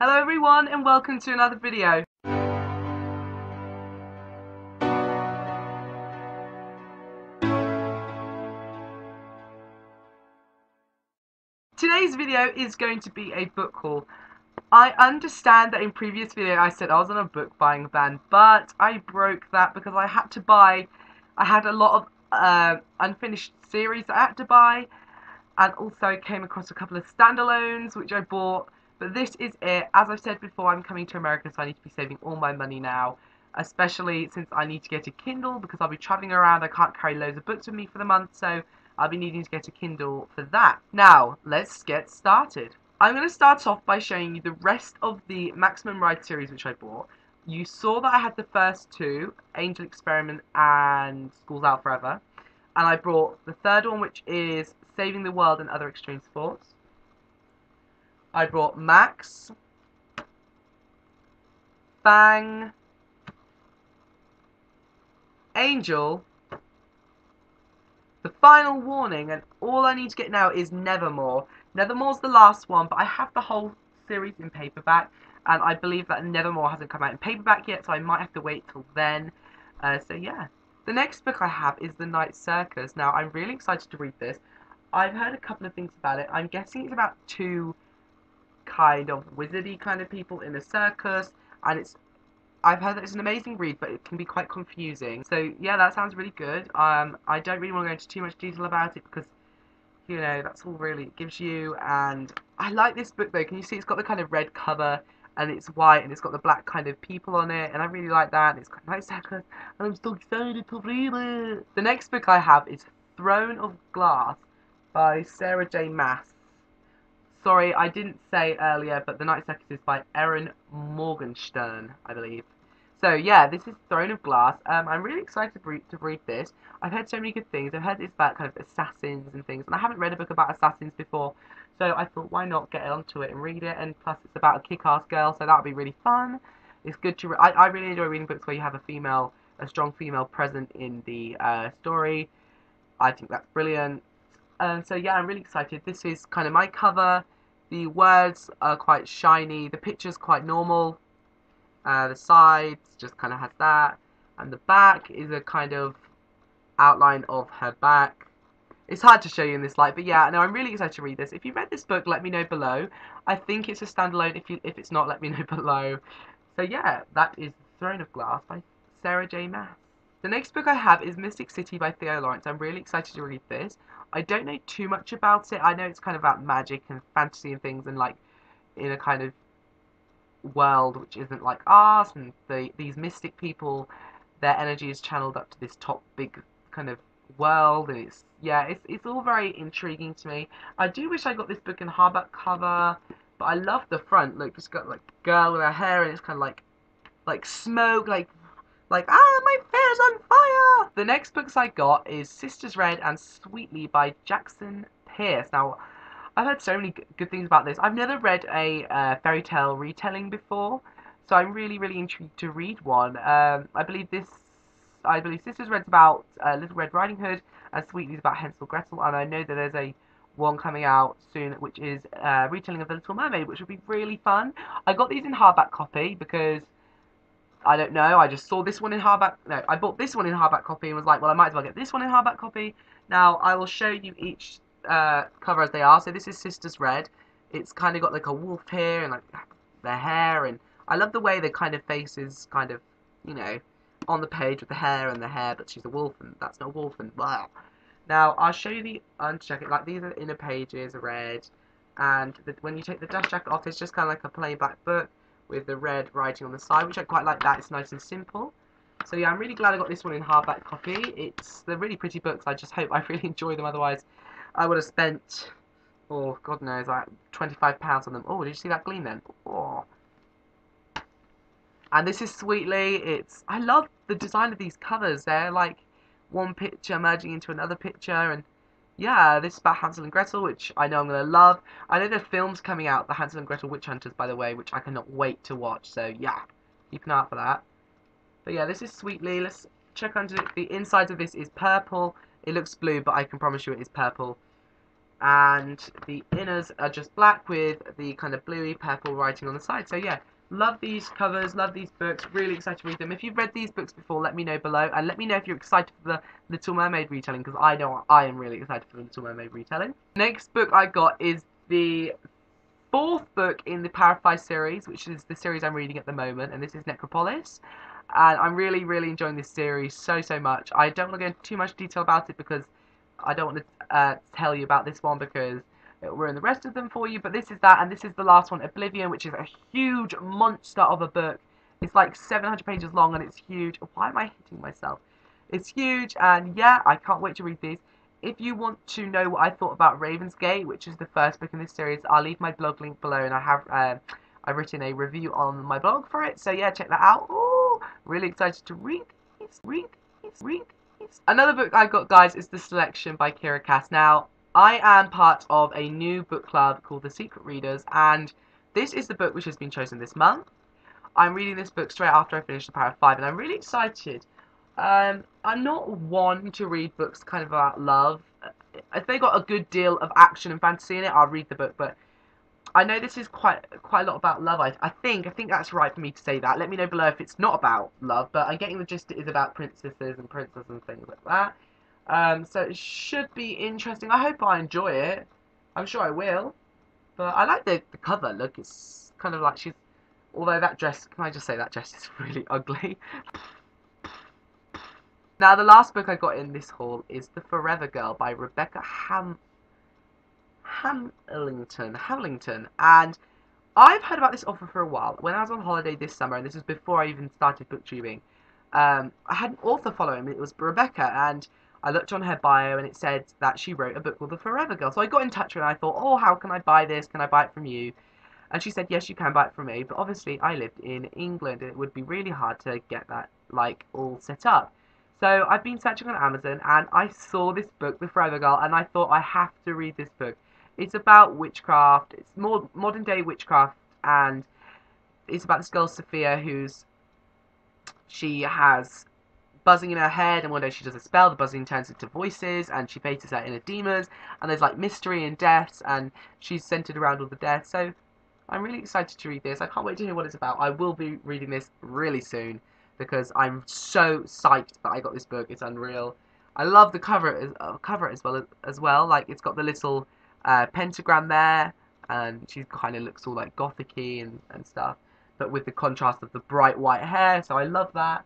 Hello everyone and welcome to another video. Today's video is going to be a book haul. I understand that in previous video I said I was on a book buying ban, but I broke that because I had to buy, I had a lot of uh, unfinished series I had to buy, and also came across a couple of standalones which I bought, but this is it. As I've said before, I'm coming to America, so I need to be saving all my money now, especially since I need to get a Kindle because I'll be traveling around. I can't carry loads of books with me for the month, so I'll be needing to get a Kindle for that. Now, let's get started. I'm going to start off by showing you the rest of the Maximum Ride series which I bought. You saw that I had the first two, Angel Experiment and Schools Out Forever. And I brought the third one which is Saving the World and Other Extreme Sports. I brought Max, Fang, Angel, the final warning, and all I need to get now is Nevermore. Nevermore's the last one, but I have the whole series in paperback, and I believe that Nevermore hasn't come out in paperback yet, so I might have to wait till then. Uh, so yeah. The next book I have is The Night Circus. Now, I'm really excited to read this. I've heard a couple of things about it. I'm guessing it's about two kind of wizardy kind of people in a circus, and it's I've heard that it's an amazing read, but it can be quite confusing. So yeah, that sounds really good. Um, I don't really want to go into too much detail about it because you know that's all really it gives you. And I like this book though. Can you see it's got the kind of red cover and it's white and it's got the black kind of people on it, and I really like that. And it's got nice circus, and I'm still excited to read it. The next book I have is Throne of Glass by Sarah J. Maas. Sorry, I didn't say earlier, but The Night Circus is by Erin Morgenstern, I believe. So yeah, this is Throne of Glass. Um, I'm really excited to read, to read this. I've heard so many good things. I've heard it's about kind of assassins and things, and I haven't read a book about assassins before, so I thought why not get onto it and read it. And plus, it's about a kick-ass girl, so that would be really fun. It's good to. I I really enjoy reading books where you have a female, a strong female present in the uh, story. I think that's brilliant. Um, so yeah, I'm really excited. This is kind of my cover. The words are quite shiny. The picture's quite normal. Uh, the sides just kind of has that. And the back is a kind of outline of her back. It's hard to show you in this light, but yeah, no, I'm really excited to read this. If you read this book, let me know below. I think it's a standalone. If you if it's not, let me know below. So yeah, that is Throne of Glass by Sarah J. Maas. The next book I have is Mystic City by Theo Lawrence. I'm really excited to read this. I don't know too much about it. I know it's kind of about magic and fantasy and things and like in a kind of world which isn't like ours and the these mystic people their energy is channeled up to this top big kind of world and it's yeah it's it's all very intriguing to me. I do wish I got this book in hardback cover but I love the front. Look, it's got like girl with her hair and it's kind of like like smoke like like, ah, my hair's on fire! The next books I got is Sisters Red and Sweetly by Jackson Pearce. Now, I've heard so many good things about this. I've never read a uh, fairy tale retelling before, so I'm really, really intrigued to read one. Um, I believe this, I believe Sisters Red's about uh, Little Red Riding Hood, and Sweetly's about Hansel Gretel, and I know that there's a one coming out soon, which is uh, retelling of The Little Mermaid, which would be really fun. I got these in hardback copy because I don't know. I just saw this one in hardback. No, I bought this one in hardback copy and was like, well, I might as well get this one in hardback copy. Now, I will show you each uh, cover as they are. So this is Sisters Red. It's kind of got like a wolf here and like their hair. And I love the way the kind of faces kind of, you know, on the page with the hair and the hair, but she's a wolf and that's not a wolf and blah. Now, I'll show you the uncheck it. Like, these are the inner pages, red. And the, when you take the dust jacket off, it's just kind of like a plain black book with the red writing on the side, which I quite like that. It's nice and simple. So yeah, I'm really glad I got this one in hardback copy. It's they're really pretty books. I just hope I really enjoy them. Otherwise, I would have spent, oh God knows, like 25 pounds on them. Oh, did you see that gleam then? Oh. And this is Sweetly. It's I love the design of these covers. They're like one picture merging into another picture and yeah, this is about Hansel and Gretel, which I know I'm going to love. I know there's films coming out, the Hansel and Gretel Witch Hunters, by the way, which I cannot wait to watch. So, yeah, keep an eye out for that. But yeah, this is Sweetly. Let's check under. The inside of this is purple. It looks blue, but I can promise you it is purple. and the inners are just black with the kind of bluey purple writing on the side. So yeah, love these covers, love these books, really excited to read them. If you've read these books before, let me know below, and let me know if you're excited for the Little Mermaid retelling, because I know I am really excited for the Little Mermaid retelling. Next book I got is the fourth book in the Five series, which is the series I'm reading at the moment, and this is Necropolis. And I'm really, really enjoying this series so, so much. I don't want to go into too much detail about it because I don't want to uh, tell you about this one because it will ruin the rest of them for you. But this is that, and this is the last one, Oblivion, which is a huge monster of a book. It's like 700 pages long and it's huge. Why am I hitting myself? It's huge, and yeah, I can't wait to read these. If you want to know what I thought about Raven's Gate, which is the first book in this series, I'll leave my blog link below, and I have uh, I've written a review on my blog for it. So yeah, check that out. Ooh, really excited to read these, read these, read these. Another book I've got, guys, is The Selection by Kiera Cass. Now, I am part of a new book club called The Secret Readers, and this is the book which has been chosen this month. I'm reading this book straight after I finish The Power of Five, and I'm really excited. Um, I'm not one to read books kind of about love. If they got a good deal of action and fantasy in it, I'll read the book. But I know this is quite quite a lot about love. I, I think I think that's right for me to say that. Let me know below if it's not about love. But I'm getting the gist it is about princesses and princes and things like that. Um, so it should be interesting. I hope I enjoy it. I'm sure I will. But I like the, the cover. Look, it's kind of like she's. Although that dress, can I just say that dress is really ugly. Now, the last book I got in this haul is The Forever Girl by Rebecca Ham Hamilton. Hamilton. And I've heard about this offer for a while. When I was on holiday this summer, and this was before I even started booktubing, um, I had an author following me. It was Rebecca, and I looked on her bio, and it said that she wrote a book called The Forever Girl. So I got in touch with her, and I thought, oh, how can I buy this? Can I buy it from you? And she said, yes, you can buy it from me. But obviously, I lived in England, and it would be really hard to get that, like, all set up. So I've been searching on Amazon and I saw this book, The Forever Girl, and I thought I have to read this book. It's about witchcraft. It's more modern day witchcraft, and it's about this girl Sophia who's she has buzzing in her head, and one day she does a spell. The buzzing turns into voices, and she faces her inner demons. And there's like mystery and deaths, and she's centered around all the deaths. So I'm really excited to read this. I can't wait to hear what it's about. I will be reading this really soon because I'm so psyched that I got this book. It's unreal. I love the cover uh, cover as well as well. Like it's got the little uh, pentagram there, and she kind of looks all like gothicy and, and stuff, but with the contrast of the bright white hair. So I love that.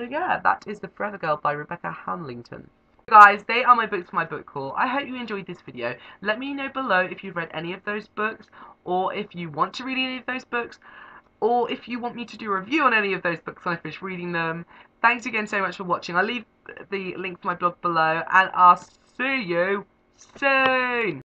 So yeah, that is The Forever Girl by Rebecca Hamilton. Guys, they are my books for my book haul. I hope you enjoyed this video. Let me know below if you've read any of those books, or if you want to read any of those books or if you want me to do a review on any of those books when I finish reading them. Thanks again so much for watching. I'll leave the link to my blog below, and I'll see you soon.